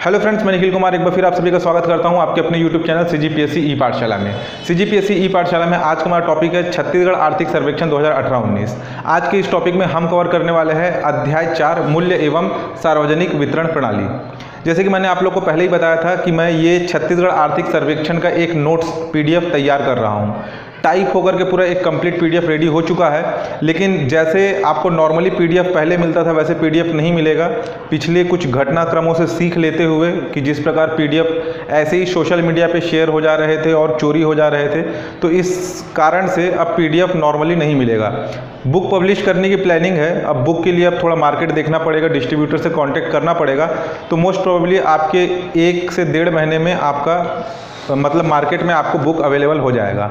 Hello friends मैं निखिल कुमार एक बार फिर आप सभी का स्वागत करता हूँ आपके अपने YouTube channel C G P S E पाठशाला में। सी जी पी एस ई पाठशाला में आज का हमारा टॉपिक है छत्तीसगढ़ आर्थिक सर्वेक्षण 2018-19 आज के इस टॉपिक में हम कवर करने वाले हैं अध्याय चार, मूल्य एवं सार्वजनिक वितरण प्रणाली। जैसे कि मैंने आप लोग को पहले ही बताया था कि मैं ये छत्तीसगढ़ आर्थिक सर्वेक्षण का एक नोट्स पीडीएफ तैयार कर रहा हूँ। टाइप होकर के पूरा एक कंप्लीट पीडीएफ रेडी हो चुका है। लेकिन जैसे आपको नॉर्मली पीडीएफ पहले मिलता था, वैसे पीडीएफ नहीं मिलेगा। पिछले कुछ घटनाक्रमों से सीख लेते हुए कि जिस प्रकार पीडीएफ ऐसे ही सोशल मीडिया पे शेयर हो जा रहे थे और चोरी हो जा रहे थे तो इस कारण से अब पीडीएफ नॉर्मली नहीं मिलेगा। बुक पब्लिश करने की प्लानिंग है। अब बुक के लिए अब थोड़ा मार्केट देखना पड़ेगा डिस्ट्रीब्यूटर से कॉन्टैक्ट करना पड़ेगा। तो मोस्ट प्रोबेबली आपके एक से डेढ़ महीने में आपका मतलब मार्केट में आपको बुक अवेलेबल हो जाएगा।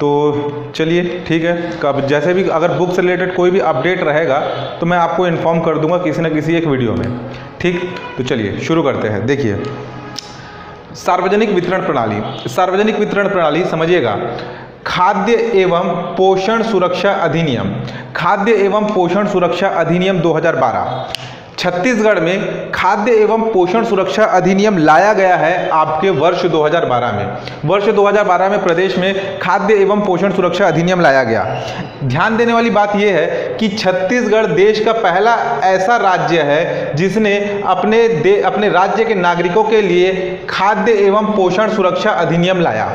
तो चलिए, ठीक है। कब जैसे भी अगर बुक से रिलेटेड कोई भी अपडेट रहेगा तो मैं आपको इन्फॉर्म कर दूँगा किसी न किसी एक वीडियो में। ठीक? तो चलिए, शुरू करते हैं। देखिए, सार्वजनिक वितरण प्रणाली। सार्वजनिक वितरण प्रणाली, समझिएगा। खाद्य एवं पोषण सुरक्षा अधिनियम। खाद्य एवं पोषण सुरक्षा अधिनियम 2012 छत्तीसगढ़ में खाद्य एवं पोषण सुरक्षा अधिनियम लाया गया है आपके वर्ष 2012 में। वर्ष 2012 में प्रदेश में खाद्य एवं पोषण सुरक्षा अधिनियम लाया गया। ध्यान देने वाली बात यह है कि छत्तीसगढ़ देश का पहला ऐसा राज्य है जिसने अपने अपने राज्य के नागरिकों के लिए खाद्य एवं पोषण सुरक्षा अधिनियम लाया।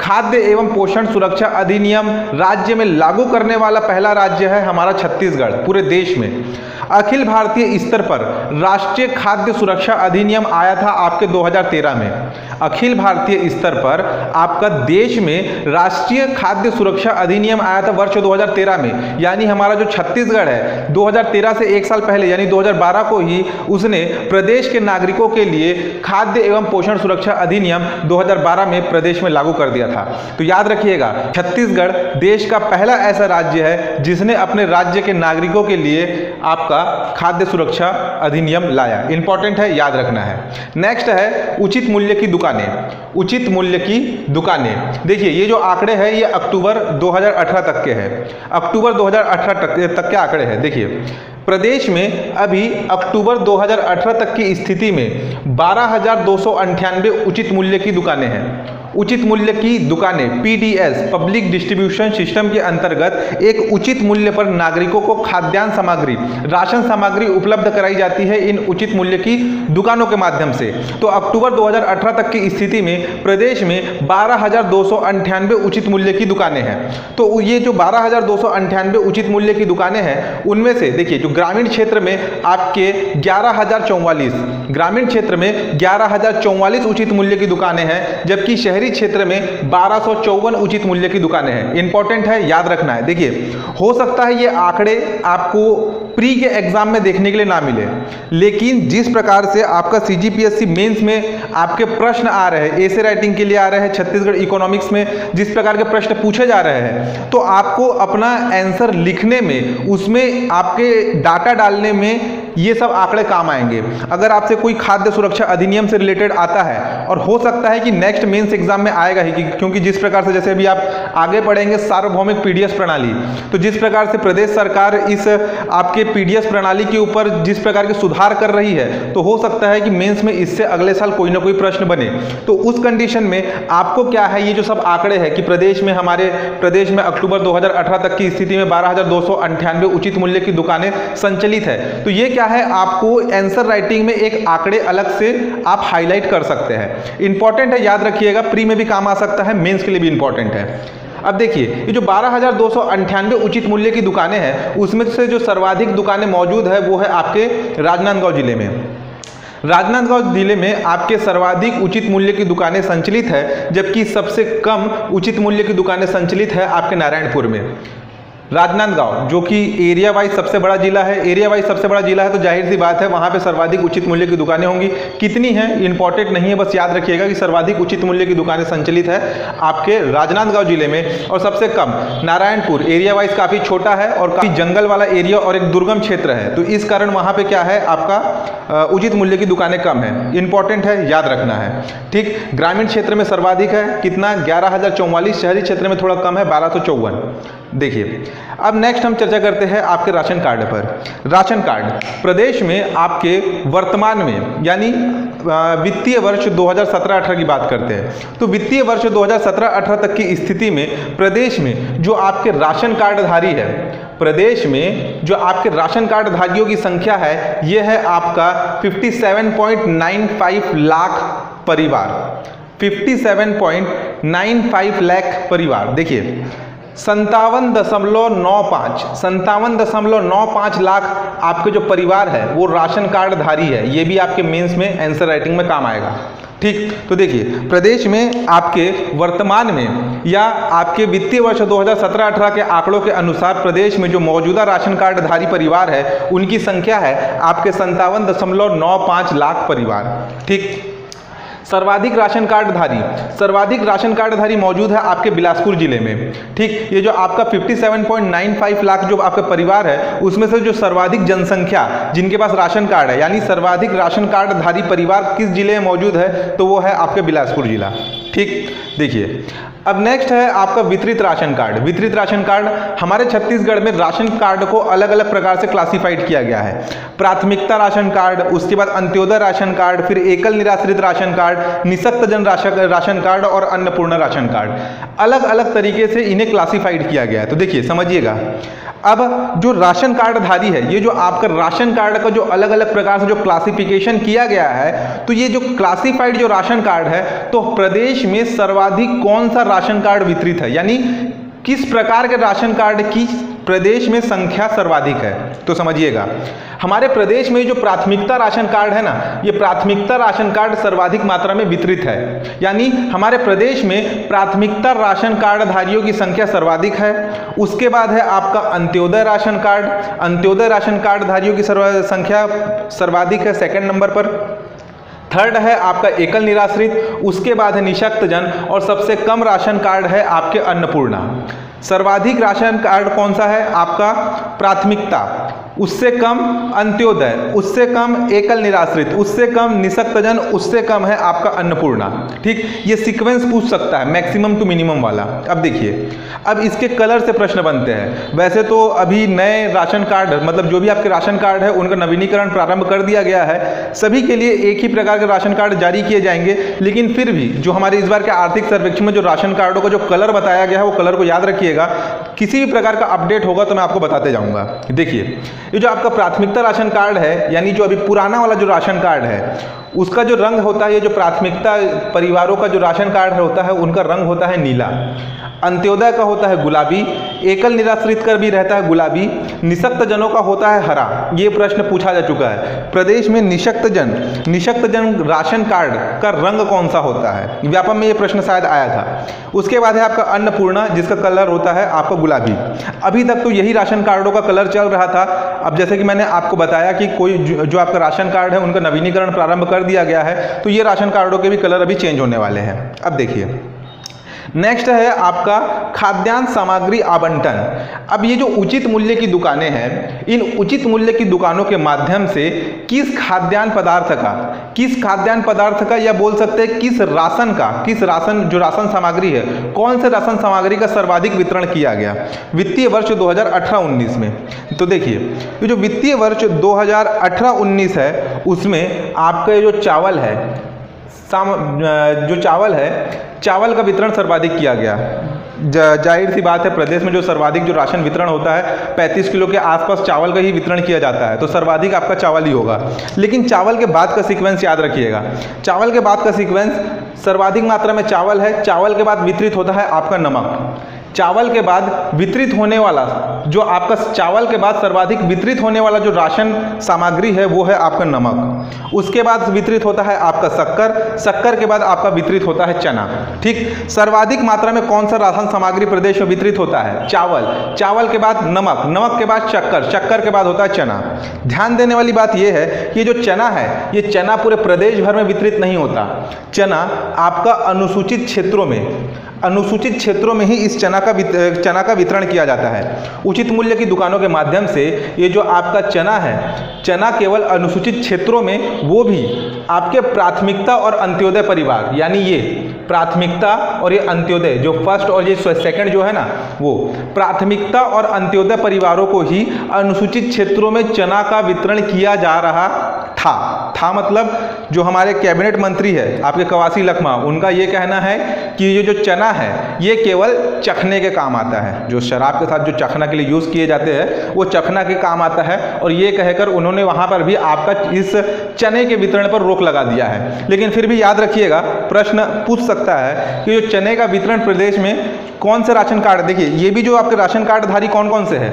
खाद्य एवं पोषण सुरक्षा अधिनियम राज्य में लागू करने वाला पहला राज्य है हमारा छत्तीसगढ़, पूरे देश में। अखिल भारतीय स्तर पर राष्ट्रीय खाद्य सुरक्षा अधिनियम आया था आपके 2013 में। अखिल भारतीय स्तर पर आपका देश में राष्ट्रीय खाद्य सुरक्षा अधिनियम आया था वर्ष 2013 में। यानी हमारा जो छत्तीसगढ़ है 2013 से एक साल पहले, यानी 2012 को ही उसने प्रदेश के नागरिकों के लिए खाद्य एवं पोषण सुरक्षा अधिनियम 2012 में प्रदेश में लागू कर दिया था। तो याद रखिएगा, छत्तीसगढ़ देश का पहला ऐसा राज्य है जिसने अपने राज्य के नागरिकों के लिए आपका खाद्य सुरक्षा अधिनियम लाया। इंपॉर्टेंट है, याद रखना है। नेक्स्ट है, उचित मूल्य की दुकानें। उचित मूल्य की दुकानें। देखिए ये जो आंकड़े हैं ये अक्टूबर 2018 तक के हैं। अक्टूबर 2018 तक, तक के आंकड़े हैं। देखिए प्रदेश में अभी अक्टूबर 2018 तक की स्थिति में बारह उचित मूल्य की दुकानें हैं। उचित मूल्य की दुकानें पीडीएस पब्लिक डिस्ट्रीब्यूशन सिस्टम के अंतर्गत एक उचित मूल्य पर नागरिकों को खाद्यान्न सामग्री, राशन सामग्री उपलब्ध कराई जाती है इन उचित मूल्य की दुकानों के माध्यम से। तो अक्टूबर 2018 तक की स्थिति में प्रदेश में बारह उचित मूल्य की दुकानें हैं। तो ये जो बारह उचित मूल्य की दुकानें हैं, उनमें से देखिए, जो ग्रामीण क्षेत्र में आपके ग्यारह ग्रामीण क्षेत्र में ग्यारह उचित मूल्य की दुकानें हैं, जबकि शहरी शहरी क्षेत्र में बारह उचित मूल्य की दुकानें हैं। इंपॉर्टेंट है, याद रखना है। देखिए, हो सकता है ये आंकड़े आपको प्री के एग्ज़ाम में देखने के लिए ना मिले, लेकिन जिस प्रकार से आपका C G P S C mains में आपके प्रश्न आ रहे हैं ऐसे राइटिंग के लिए आ रहे हैं, छत्तीसगढ़ इकोनॉमिक्स में जिस प्रकार के प्रश्न पूछे जा रहे हैं तो आपको अपना आंसर लिखने में, उसमें आपके डाटा डालने में ये सब आंकड़े काम आएँगे। अगर आपसे कोई खाद्य सुरक्षा अधिनियम से रिलेटेड आता है, और हो सकता है कि नेक्स्ट मेंस एग्ज़ाम में आएगा ही क्योंकि जिस प्रकार से जैसे अभी आप आगे पढ़ेंगे सार्वभौमिक पीडीएस प्रणाली तो जिस प्रकार से प्रदेश सरकार इस आपके पीडीएस प्रणाली के ऊपर जिस प्रकार के सुधार कर रही है तो हो सकता है कि मेंस में इससे अगले साल कोई ना कोई प्रश्न बने। तो उस कंडीशन में आपको क्या है, ये जो सब आंकड़े हैं कि प्रदेश में हमारे, प्रदेश में अक्टूबर 2018 तक की स्थिति में बारह उचित मूल्य की दुकानें संचलित है तो ये क्या है, आपको आंसर राइटिंग में एक आंकड़े अलग से आप हाईलाइट कर सकते हैं। इंपॉर्टेंट है, याद रखिएगा प्री में भी काम आ सकता है मेंस के लिए भी इंपॉर्टेंट है। अब देखिए, ये जो बारह उचित मूल्य की दुकानें हैं, उसमें से जो सर्वाधिक दुकानें मौजूद है, वो है आपके राजनांदगांव ज़िले में। राजनांदगांव ज़िले में आपके सर्वाधिक उचित मूल्य की दुकानें संचलित है, जबकि सबसे कम उचित मूल्य की दुकानें संचलित है आपके नारायणपुर में। राजनांदगांव, जो कि एरिया वाइज सबसे बड़ा जिला है। एरिया वाइज सबसे बड़ा जिला है तो ज़ाहिर सी बात है, वहाँ पे सर्वाधिक उचित मूल्य की दुकानें होंगी। कितनी हैं? इंपॉर्टेंट नहीं है, बस याद रखिएगा कि सर्वाधिक उचित मूल्य की दुकानें संचलित है आपके राजनांदगांव ज़िले में। और सबसे कम, नारायणपुर एरिया वाइज काफ़ी छोटा है और काफ़ी जंगल वाला एरिया और एक दुर्गम क्षेत्र है। तो इस कारण वहाँ पर क्या है? आपका उचित मूल्य की दुकानें कम है। इंपॉर्टेंट है, याद रखना है। ठीक, ग्रामीण क्षेत्र में सर्वाधिक है, कितना? ग्यारह शहरी क्षेत्र में थोड़ा कम है, बारह देखिए अब नेक्स्ट हम चर्चा करते हैं आपके राशन कार्ड पर। राशन कार्ड, प्रदेश में आपके वर्तमान में, यानी वित्तीय वर्ष 2017-18 की बात करते हैं। तो वित्तीय वर्ष 2017-18 तक की स्थिति में, प्रदेश में जो आपके राशन कार्डधारी है, प्रदेश में जो आपके राशन कार्ड धारियों की संख्या है, यह है आपका 57.95 लाख परिवार। 57.95 लाख परिवार। देखिए संतावन दशमलव नौ पाँच संतावन दशमलव नौ पाँच लाख आपके जो परिवार है, वो राशन कार्ड धारी है, ये भी आपके मेंस में आंसर राइटिंग में काम आएगा। ठीक तो देखिए, प्रदेश में आपके वर्तमान में या आपके वित्तीय वर्ष 2017-18 के आंकड़ों के अनुसार प्रदेश में जो मौजूदा राशन कार्डधारी परिवार है, उनकी संख्या है आपके संतावन दशमलव नौ पाँच लाख परिवार। ठीक सर्वाधिक राशन कार्डधारी, सर्वाधिक राशन कार्डधारी मौजूद है आपके बिलासपुर ज़िले में। ठीक, ये जो आपका 57.95 लाख जो आपका परिवार है, उसमें से जो सर्वाधिक जनसंख्या जिनके पास राशन कार्ड है, यानी सर्वाधिक राशन कार्डधारी परिवार किस ज़िले में मौजूद है तो वो है आपके बिलासपुर जिला। ठीक? देखिए, अब नेक्स्ट है आपका वितरित राशन कार्ड। वितरित राशन कार्ड, हमारे छत्तीसगढ़ में राशन कार्ड को अलग अलग प्रकार से क्लासिफाइड किया गया है। प्राथमिकता राशन कार्ड, उसके बाद अंत्योदय राशन कार्ड, फिर एकल निराश्रित राशन कार्ड निशक्त जन राशन राशन कार्ड और अन्नपूर्ण राशन कार्ड। अलग अलग तरीके से इन्हें क्लासिफाइड किया गया है। तो देखिए, समझिएगा। अब जो राशन कार्डधारी है, ये जो आपका राशन कार्ड का जो अलग अलग प्रकार से जो क्लासिफिकेशन किया गया है तो ये जो क्लासिफाइड जो राशन कार्ड है तो प्रदेश में सर्वाधिक कौन सा राशन कार्ड वितरित है? यानी किस प्रकार के राशन कार्ड की प्रदेश में संख्या सर्वाधिक है? तो समझिएगा। हमारे प्रदेश में जो प्राथमिकता राशन कार्ड है ना, ये प्राथमिकता राशन कार्ड सर्वाधिक मात्रा में वितरित है। यानी हमारे प्रदेश में प्राथमिकता राशन कार्ड धारियों की संख्या सर्वाधिक है। उसके बाद है आपका Antyodaya ration card. Antyodaya ration card धारियों की संख्या सर्वाधिक है सेकेंड नंबर पर। थर्ड है आपका एकल निराश्रित, उसके बाद है निशक्त जन, और सबसे कम राशन कार्ड है आपके अन्नपूर्णा। सर्वाधिक राशन कार्ड कौन सा है? आपका प्राथमिकता। उससे कम अंत्योदय, उससे कम एकल निराश्रित, उससे कम निशक्तजन उससे कम है आपका अन्नपूर्णा। ठीक? ये सीक्वेंस पूछ सकता है मैक्सिमम टू मिनिमम वाला। अब देखिए, अब इसके कलर से प्रश्न बनते हैं। वैसे तो अभी नए राशन कार्ड मतलब जो भी आपके राशन कार्ड है, उनका नवीनीकरण प्रारंभ कर दिया गया है। सभी के लिए एक ही प्रकार के राशन कार्ड जारी किए जाएँगे, लेकिन फिर भी जो हमारे इस बार के आर्थिक सर्वेक्षण में जो राशन कार्डों का जो कलर बताया गया है, वो कलर को याद रखिएगा। किसी भी प्रकार का अपडेट होगा तो मैं आपको बताते जाऊँगा। देखिए ये जो आपका प्राथमिकता राशन कार्ड है, यानी जो अभी पुराना वाला जो राशन कार्ड है उसका जो रंग होता है, ये जो प्राथमिकता परिवारों का जो राशन कार्ड होता है, उनका रंग होता है नीला। अंत्योदय का होता है गुलाबी, एकल निराश्रित कर भी रहता है गुलाबी, निशक्त जनों का होता है हरा। ये प्रश्न पूछा जा चुका है। प्रदेश में निशक्त जन निशक्त जन राशन कार्ड का रंग कौन सा होता है? व्यापम में ये प्रश्न शायद आया था। उसके बाद है आपका अन्नपूर्णा, जिसका कलर होता है आपका गुलाबी। अभी तक तो यही राशन कार्डों का कलर चल रहा था। अब जैसे कि मैंने आपको बताया कि कोई जो आपका राशन कार्ड है, उनका नवीनीकरण प्रारंभ कर दिया गया है तो ये राशन कार्डों के भी कलर अभी चेंज होने वाले हैं। अब देखिए। नेक्स्ट है आपका खाद्यान्न सामग्री आवंटन। अब ये जो उचित मूल्य की दुकानें हैं, इन उचित मूल्य की दुकानों के माध्यम से किस खाद्यान्न पदार्थ का, किस खाद्यान्न पदार्थ का या बोल सकते हैं किस राशन का, किस राशन, जो राशन सामग्री है, कौन से राशन सामग्री का सर्वाधिक वितरण किया गया? वित्तीय वर्ष 2018-19 में। तो देखिए, ये जो वित्तीय वर्ष 2018-19 है, उसमें आपका ये जो चावल है जो चावल है, चावल का वितरण सर्वाधिक किया गया। ज़ाहिर सी बात है, प्रदेश में जो सर्वाधिक जो राशन वितरण होता है 35 किलो के आसपास चावल का ही वितरण किया जाता है तो सर्वाधिक आपका चावल ही होगा। लेकिन चावल के बाद का सीक्वेंस याद रखिएगा। चावल के बाद का सीक्वेंस सर्वाधिक मात्रा में चावल है, चावल के बाद वितरित होता है आपका नमक। चावल के बाद वितरित होने वाला, जो आपका चावल के बाद सर्वाधिक वितरित होने वाला जो राशन सामग्री है, वो है आपका नमक। उसके बाद वितरित होता है आपका शक्कर शक्कर के बाद आपका वितरित होता है चना। ठीक? सर्वाधिक मात्रा में कौन सा राशन सामग्री प्रदेश में वितरित होता है? चावल। चावल के बाद नमक। नमक के बाद शक्कर। शक्कर के बाद होता है चना। ध्यान देने वाली बात यह है कि जो चना है, ये चना पूरे प्रदेश भर में वितरित नहीं होता। चना आपका अनुसूचित क्षेत्रों में अनुसूचित क्षेत्रों में ही इस चना का चना का वितरण किया जाता है। उचित मूल्य की दुकानों के माध्यम से ये जो आपका चना है, चना केवल अनुसूचित क्षेत्रों में, वो भी आपके प्राथमिकता और अंत्योदय परिवार, यानी ये प्राथमिकता और ये अंत्योदय, जो फ़र्स्ट और ये सेकंड जो है ना, वो प्राथमिकता और अंत्योदय परिवारों को ही अनुसूचित क्षेत्रों में चना का वितरण किया जा रहा था। था मतलब जो हमारे कैबिनेट मंत्री है, आपके कवासी लखमा, उनका ये कहना है कि ये जो चना है, ये केवल चखने के काम आता है। जो शराब के साथ जो चखना के लिए यूज़ किए जाते हैं, वो चखना के काम आता है और ये कहकर उन्होंने वहाँ पर भी आपका इस चने के वितरण पर रोक लगा दिया है। लेकिन फिर भी याद रखिएगा, प्रश्न पूछ सकता है कि जो चने का वितरण प्रदेश में कौन से राशन कार्ड, देखिए, ये भी जो आपके राशन कार्डधारी कौन कौन से है?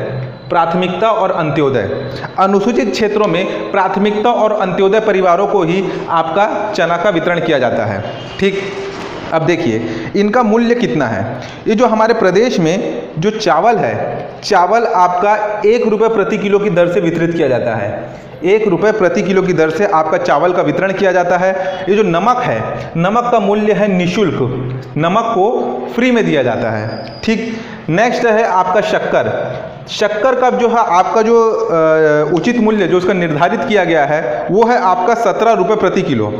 प्राथमिकता और अंत्योदय। अनुसूचित क्षेत्रों में प्राथमिकता और अंत्योदय परिवारों को ही आपका चना का वितरण किया जाता है। ठीक? अब देखिए, इनका मूल्य कितना है? ये जो हमारे प्रदेश में जो चावल है, चावल आपका एक रुपये प्रति किलो की दर से वितरित किया जाता है। एक रुपये प्रति किलो की दर से आपका चावल का वितरण किया जाता है। ये जो नमक है, नमक का मूल्य है निशुल्क। नमक को फ्री में दिया जाता है। ठीक? नेक्स्ट है आपका शक्कर। शक्कर का जो है, आपका जो उचित मूल्य, जो उसका निर्धारित किया गया है, वो है आपका सत्रह रुपये प्रति किलो।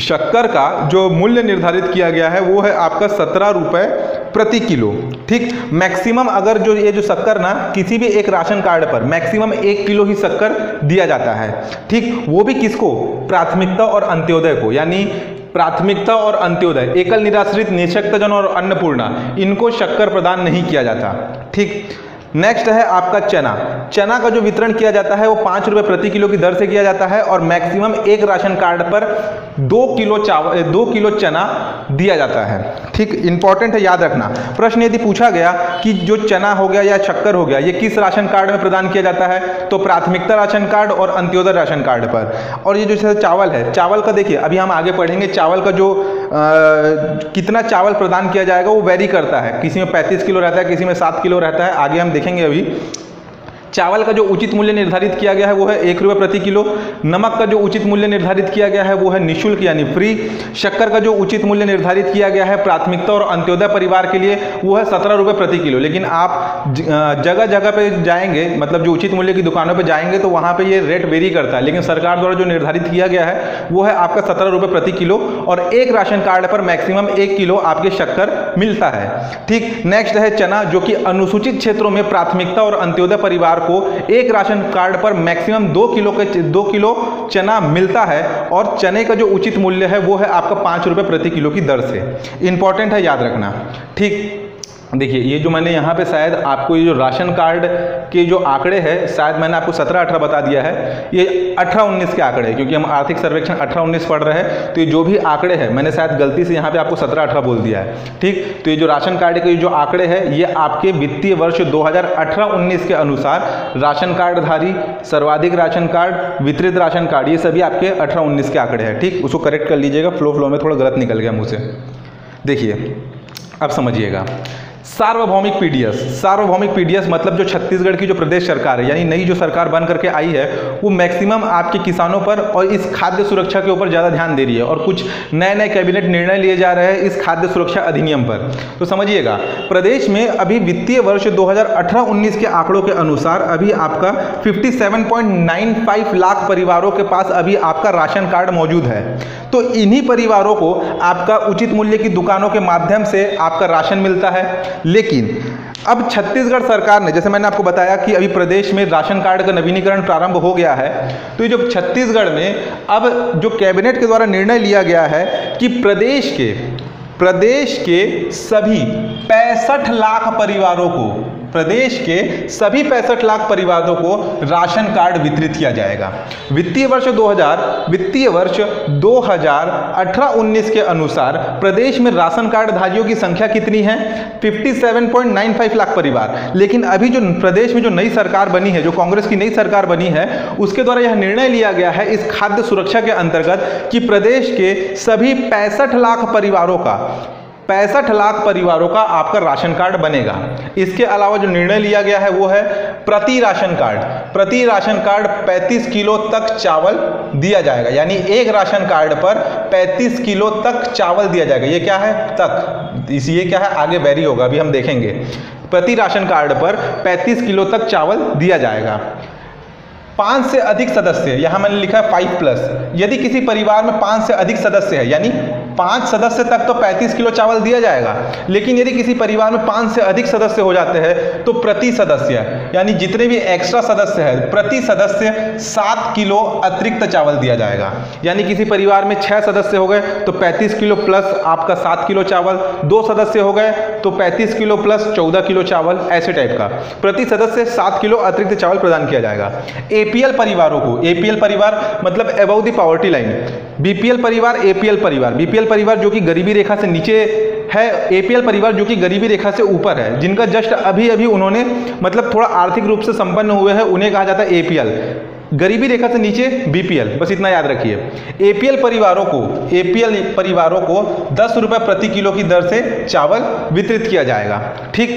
शक्कर का जो मूल्य निर्धारित किया गया है, वो है आपका सत्रह रुपये प्रति किलो। ठीक? मैक्सिमम अगर जो, ये जो शक्कर ना, किसी भी एक राशन कार्ड पर मैक्सिमम एक किलो ही शक्कर दिया जाता है। ठीक? वो भी किसको? प्राथमिकता और अंत्योदय को। यानी प्राथमिकता और अंत्योदय, एकल निराश्रित, निशक्तजन और अन्नपूर्णा, इनको शक्कर प्रदान नहीं किया जाता। ठीक? नेक्स्ट है आपका चना। चना का जो वितरण किया जाता है वो पाँच रुपये प्रति किलो की दर से किया जाता है और मैक्सिमम एक राशन कार्ड पर दो किलो चावल दो किलो चना दिया जाता है। ठीक इंपॉर्टेंट है, याद रखना। प्रश्न यदि पूछा गया कि जो चना हो गया या शक्कर हो गया, ये किस राशन कार्ड में प्रदान किया जाता है तो प्राथमिकता राशन कार्ड और अंत्योदय राशन कार्ड पर। और ये जो चावल है, चावल का देखिए, अभी हम आगे पढ़ेंगे, चावल का जो कितना चावल प्रदान किया जाएगा वो वेरी करता है। किसी में पैंतीस किलो रहता है, किसी में सात किलो रहता है। आगे हम देखेंगे अभी। चावल का जो उचित मूल्य निर्धारित किया गया है, वो है एक रुपये प्रति किलो। नमक का जो उचित मूल्य निर्धारित किया गया है, वो है निःशुल्क यानी फ्री शक्कर का जो उचित मूल्य निर्धारित किया गया है, प्राथमिकता और अंत्योदय परिवार के लिए, वो है सत्रह रुपये प्रति किलो। लेकिन आप जगह जगह पर जाएँगे मतलब जो उचित मूल्य की दुकानों पर जाएँगे तो वहाँ पर ये रेट वेरी करता है। लेकिन सरकार द्वारा जो निर्धारित किया गया है, वो है आपका सत्रह रुपये प्रति किलो। और एक राशन कार्ड पर मैक्सिमम एक किलो आपके शक्कर मिलता है। ठीक नेक्स्ट है चना, जो कि अनुसूचित क्षेत्रों में प्राथमिकता और अंत्योदय परिवार को एक राशन कार्ड पर मैक्सिमम दो किलो के दो किलो चना मिलता है और चने का जो उचित मूल्य है, वो है आपका पाँच रुपये प्रति किलो की दर से। इंपॉर्टेंट है याद रखना। ठीक देखिए, ये जो मैंने यहाँ पे शायद आपको ये जो राशन कार्ड के जो आंकड़े हैं, शायद मैंने आपको सत्रह अठारह बता दिया है। ये अठारह उन्नीस के आंकड़े हैं, क्योंकि हम आर्थिक सर्वेक्षण अठारह उन्नीस पढ़ रहे हैं। तो ये जो भी आंकड़े हैं, मैंने शायद गलती से यहाँ पे आपको सत्रह अठारह बोल दिया है। ठीक? तो ये जो राशन कार्ड के जो आंकड़े हैं, ये आपके वित्तीय वर्ष दो हज़ार के अनुसार राशन कार्डधारी, सर्वाधिक राशन कार्ड, वितरित राशन कार्ड, ये सभी आपके अठारह उन्नीस के आंकड़े हैं। ठीक? उसको करेक्ट कर लीजिएगा फ्लो फ्लो में थोड़ा गलत निकल गया मुझसे देखिए, अब समझिएगा। सार्वभौमिक पीडीएस सार्वभौमिक पीडीएस मतलब जो छत्तीसगढ़ की जो प्रदेश सरकार है, यानी नई जो सरकार बन करके आई है, वो मैक्सिमम आपके किसानों पर और इस खाद्य सुरक्षा के ऊपर ज़्यादा ध्यान दे रही है और कुछ नए नए कैबिनेट निर्णय लिए जा रहे हैं इस खाद्य सुरक्षा अधिनियम पर। तो समझिएगा, प्रदेश में अभी वित्तीय वर्ष दो हज़ार के आंकड़ों के अनुसार अभी आपका फिफ्टी लाख परिवारों के पास अभी आपका राशन कार्ड मौजूद है। तो इन्हीं परिवारों को आपका उचित मूल्य की दुकानों के माध्यम से आपका राशन मिलता है। लेकिन अब छत्तीसगढ़ सरकार ने, जैसे मैंने आपको बताया कि अभी प्रदेश में राशन कार्ड का नवीनीकरण प्रारंभ हो गया है तो ये जो छत्तीसगढ़ में अब जो कैबिनेट के द्वारा निर्णय लिया गया है कि प्रदेश के प्रदेश के सभी पैंसठ लाख परिवारों को प्रदेश के सभी पैंसठ लाख परिवारों को राशन कार्ड वितरित किया जाएगा। वित्तीय वर्ष 2000 वित्तीय वर्ष 2018-19 के अनुसार प्रदेश में राशन कार्ड धारियों की संख्या कितनी है? 57.95 लाख परिवार। लेकिन अभी जो प्रदेश में जो नई सरकार बनी है, जो कांग्रेस की नई सरकार बनी है, उसके द्वारा यह निर्णय लिया गया है इस खाद्य सुरक्षा के अंतर्गत कि प्रदेश के सभी पैंसठ लाख परिवारों का पैंसठ लाख परिवारों का आपका राशन कार्ड बनेगा। इसके अलावा जो निर्णय लिया गया है वो है प्रति राशन कार्ड। प्रति राशन कार्ड 35 किलो तक चावल दिया जाएगा। यानी एक राशन कार्ड पर 35 किलो तक चावल दिया जाएगा। ये क्या है? तक। इस, ये क्या है? आगे वेरी होगा, अभी हम देखेंगे। प्रति राशन कार्ड पर 35 किलो तक चावल दिया जाएगा। पाँच से अधिक सदस्य, यहाँ मैंने लिखा है फाइव प्लस यदि किसी परिवार में पाँच से अधिक सदस्य है, यानी पाँच सदस्य तक तो 35 किलो चावल दिया जाएगा, लेकिन यदि किसी परिवार में पाँच से अधिक सदस्य हो जाते हैं तो प्रति सदस्य, यानी जितने भी एक्स्ट्रा सदस्य है, प्रति सदस्य सात किलो अतिरिक्त चावल दिया जाएगा। यानी किसी परिवार में छह सदस्य हो गए तो 35 किलो प्लस आपका सात किलो चावल, दो सदस्य हो गए तो 35 किलो प्लस 14 किलो चावल, ऐसे टाइप का। प्रति सदस्य सात किलो अतिरिक्त चावल प्रदान किया जाएगा। एपीएल परिवारों को एपीएल परिवार मतलब above the poverty line BPL परिवार एपीएल परिवार। बीपीएल परिवार जो कि गरीबी रेखा से नीचे है एपीएल परिवार जो कि गरीबी रेखा से ऊपर है, जिनका जस्ट अभी अभी उन्होंने मतलब थोड़ा आर्थिक रूप से संपन्न हुए हैं, उन्हें कहा जाता है एपीएल गरीबी रेखा से नीचे बीपीएल बस इतना याद रखिए। एपीएल परिवारों को एपीएल परिवारों को दस रुपये प्रति किलो की दर से चावल वितरित किया जाएगा। ठीक?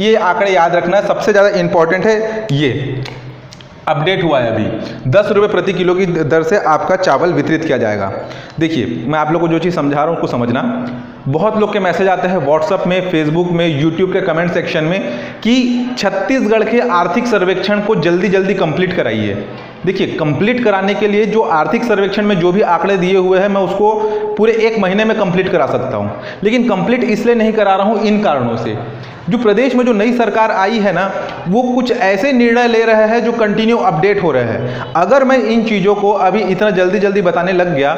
ये आंकड़े याद रखना सबसे ज़्यादा इंपॉर्टेंट है, ये। अपडेट हुआ है अभी। दस रुपये प्रति किलो की दर से आपका चावल वितरित किया जाएगा। देखिए, मैं आप लोग को जो चीज़ समझा रहा हूँ, उसको समझना। बहुत लोग के मैसेज आते हैं व्हाट्सअप में फेसबुक में यूट्यूब के कमेंट सेक्शन में कि छत्तीसगढ़ के आर्थिक सर्वेक्षण को जल्दी जल्दी कंप्लीट कराइए। देखिए कंप्लीट कराने के लिए जो आर्थिक सर्वेक्षण में जो भी आंकड़े दिए हुए हैं, मैं उसको पूरे एक महीने में कंप्लीट करा सकता हूँ। लेकिन कंप्लीट इसलिए नहीं करा रहा हूँ इन कारणों से। जो प्रदेश में जो नई सरकार आई है ना, वो कुछ ऐसे निर्णय ले रहे हैं जो कंटिन्यू अपडेट हो रहे हैं। अगर मैं इन चीज़ों को अभी इतना जल्दी जल्दी बताने लग गया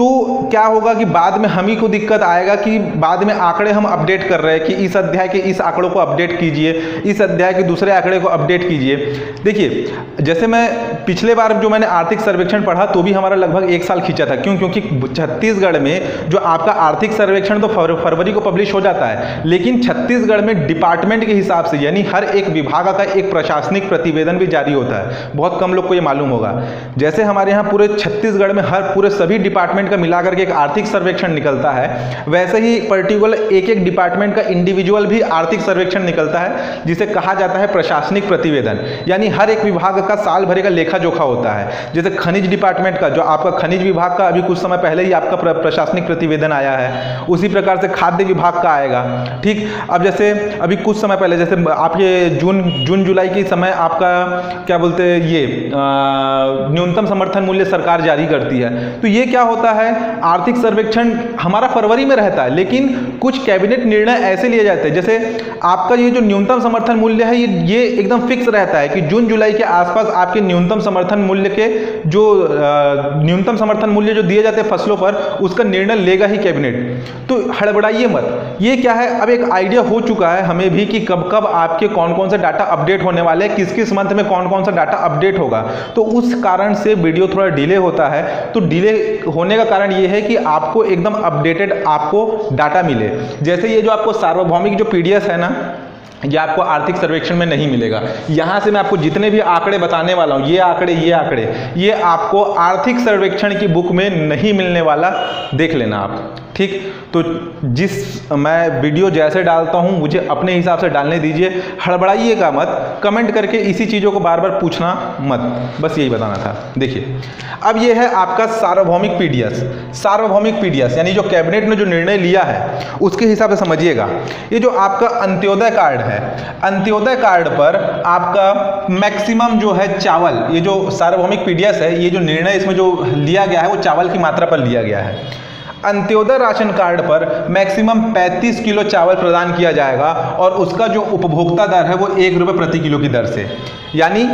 तो क्या होगा कि बाद में हम ही को दिक्कत आएगा कि बाद में आंकड़े हम अपडेट कर रहे हैं कि इस अध्याय के इस आंकड़ों को अपडेट कीजिए, इस अध्याय के दूसरे आंकड़े को अपडेट कीजिए। देखिए, जैसे मैं पिछले बार जो मैंने आर्थिक सर्वेक्षण पढ़ा तो भी हमारा लगभग एक साल खींचा था। क्यों? क्योंकि छत्तीसगढ़ में जो आपका आर्थिक सर्वेक्षण तो फरवरी को पब्लिश हो जाता है, लेकिन छत्तीसगढ़ में डिपार्टमेंट के हिसाब से, यानी हर एक विभाग का एक प्रशासनिक प्रतिवेदन भी जारी होता है। बहुत कम लोग को ये मालूम होगा। जैसे हमारे यहाँ पूरे छत्तीसगढ़ में हर, पूरे सभी डिपार्टमेंट का मिलाकर के एक आर्थिक सर्वेक्षण निकलता है, वैसे ही पर्टिकुलर एक एक डिपार्टमेंट का इंडिविजुअल भी आर्थिक सर्वेक्षण निकलता है, जिसे कहा जाता है प्रशासनिक प्रतिवेदन। यानी हर एक विभाग का साल भरे का लेखा जोखा होता है। जैसे खनिज डिपार्टमेंट का, जो आपका खनिज विभाग का अभी कुछ समय पहले ही आपका प्रशासनिक प्रतिवेदन आया है, उसी प्रकार से खाद्य विभाग का आएगा। ठीक, अब जैसे अभी कुछ समय पहले, जैसे आपके जून जून, जुलाई के समय आपका, क्या बोलते हैं ये न्यूनतम समर्थन मूल्य सरकार जारी करती है। तो ये क्या होता है? आर्थिक सर्वेक्षण हमारा फरवरी में रहता है, लेकिन कुछ कैबिनेट निर्णय ऐसे लिए जाते हैं, जैसे आपका ये जो न्यूनतम समर्थन मूल्य है, ये ये एकदम फिक्स रहता है कि जून, जुलाई के आसपास आपके न्यूनतम समर्थन मूल्य के जो न्यूनतम समर्थन मूल्य जो दिए जाते हैं फ़सलों पर, उसका निर्णय लेगा ही कैबिनेट। तो हड़बड़ाइए मत। ये क्या है? अब एक आइडिया हो चुका है हमें भी कि कब कब आपके कौन कौन से डाटा अपडेट होने वाले हैं किस किस मंथ में कौन कौन सा डाटा अपडेट होगा। तो उस कारण से वीडियो थोड़ा डिले होता है। तो डिले होने का कारण ये है कि आपको एकदम अपडेटेड आपको डाटा मिले। जैसे ये जो आपको सार्वभौमिक जो पीडीएस है ना, ये आपको आर्थिक सर्वेक्षण में नहीं मिलेगा। यहाँ से मैं आपको जितने भी आंकड़े बताने वाला हूँ, ये आंकड़े ये आंकड़े, ये आपको आर्थिक सर्वेक्षण की बुक में नहीं मिलने वाला, देख लेना आप। ठीक? तो जिस, मैं वीडियो जैसे डालता हूँ, मुझे अपने हिसाब से डालने दीजिए। हड़बड़ाइएगा मत। कमेंट करके इसी चीज़ों को बार बार पूछना मत। बस यही बताना था। देखिए, अब ये है आपका सार्वभौमिक पीडीएस सार्वभौमिक पीडीएस यानी जो कैबिनेट ने जो निर्णय लिया है, उसके हिसाब से समझिएगा। ये जो आपका अंत्योदय कार्ड है, अंत्योदय कार्ड पर आपका मैक्सिमम जो है चावल, ये जो सार्वभौमिक पीडीएस है, ये जो निर्णय इसमें जो लिया गया है, वो चावल की मात्रा पर लिया गया है। अंत्योदय राशन कार्ड पर मैक्सिमम 35 किलो चावल प्रदान किया जाएगा और उसका जो उपभोक्ता दर है वो एक रुपये प्रति किलो की दर से। यानी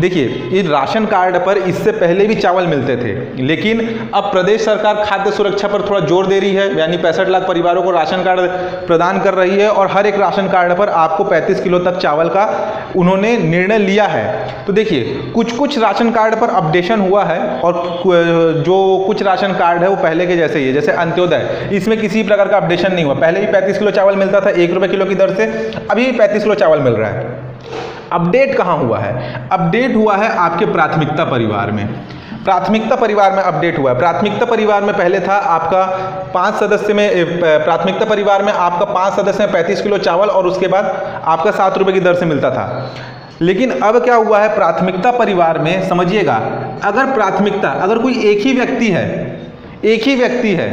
देखिए ये राशन कार्ड पर इससे पहले भी चावल मिलते थे, लेकिन अब प्रदेश सरकार खाद्य सुरक्षा पर थोड़ा ज़ोर दे रही है, यानी पैंसठ लाख परिवारों को राशन कार्ड प्रदान कर रही है और हर एक राशन कार्ड पर आपको 35 किलो तक चावल का उन्होंने निर्णय लिया है। तो देखिए कुछ कुछ राशन कार्ड पर अपडेशन हुआ है और जो कुछ राशन कार्ड है वो पहले के जैसे ही है जैसे अंत्योदय। इसमें किसी प्रकार का अपडेशन नहीं हुआ। पहले भी पैंतीस किलो चावल मिलता था एक रुपये किलो की दर से, अभी भी पैंतीस किलो चावल मिल रहा है। अपडेट कहाँ हुआ है? अपडेट हुआ है आपके प्राथमिकता परिवार में। प्राथमिकता परिवार में अपडेट हुआ है। प्राथमिकता परिवार में पहले था आपका पाँच सदस्य में प्राथमिकता परिवार में आपका पाँच सदस्य में पैंतीस किलो चावल और उसके बाद आपका सात रुपये की दर से मिलता था। लेकिन अब क्या हुआ है? प्राथमिकता परिवार में, समझिएगा, अगर प्राथमिकता, अगर कोई एक ही व्यक्ति है एक ही व्यक्ति है।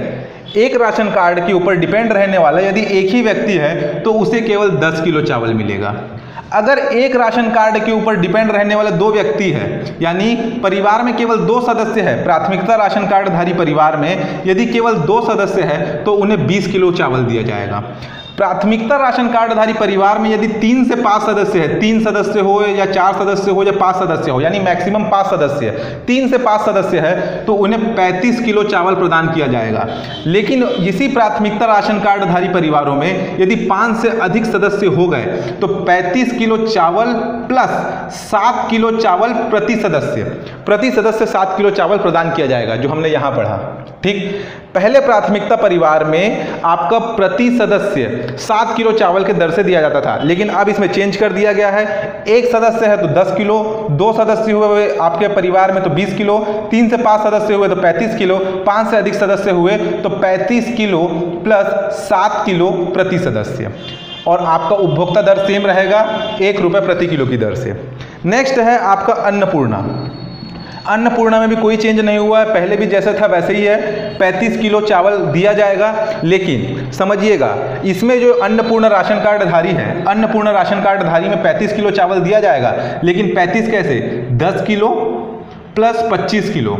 एक राशन कार्ड के ऊपर डिपेंड रहने वाला यदि एक ही व्यक्ति है तो उसे केवल 10 किलो चावल मिलेगा। अगर एक राशन कार्ड के ऊपर डिपेंड रहने वाले दो व्यक्ति है, यानी परिवार में केवल दो सदस्य है, प्राथमिकता राशन कार्डधारी परिवार में यदि केवल दो सदस्य है तो उन्हें 20 किलो चावल दिया जाएगा। प्राथमिकता राशन कार्डधारी परिवार में यदि तीन से पाँच सदस्य है, तीन सदस्य हो या चार सदस्य हो या पाँच सदस्य हो, यानी मैक्सिमम पाँच सदस्य है, तीन से पाँच सदस्य है तो उन्हें पैंतीस किलो चावल प्रदान किया जाएगा। लेकिन इसी प्राथमिकता राशन कार्डधारी परिवारों में यदि पाँच से अधिक सदस्य हो गए तो पैंतीस किलो चावल प्लस सात किलो चावल प्रति सदस्य प्रति सदस्य सात किलो चावल प्रदान किया जाएगा, जो हमने यहाँ पढ़ा। ठीक? पहले प्राथमिकता परिवार में आपका प्रति सदस्य सात किलो चावल के दर से दिया जाता था। लेकिन अब इसमें चेंज कर दिया गया है। एक सदस्य है तो दस किलो, दो सदस्य हुए आपके परिवार में तो बीस किलो, तीन से पाँच सदस्य हुए तो पैंतीस किलो, पाँच से अधिक सदस्य हुए तो पैंतीस किलो प्लस सात किलो प्रति सदस्य। और आपका उपभोक्ता दर सेम रहेगा, एक रुपये प्रति किलो की दर से। नेक्स्ट है आपका अन्नपूर्णा। अन्नपूर्णा में भी कोई चेंज नहीं हुआ है। पहले भी जैसा था वैसे ही है। 35 किलो चावल दिया जाएगा, लेकिन समझिएगा, इसमें जो अन्नपूर्ण राशन कार्डधारी है, अन्नपूर्ण राशन कार्डधारी में 35 किलो चावल दिया जाएगा, लेकिन 35 कैसे? 10 किलो प्लस 25 किलो।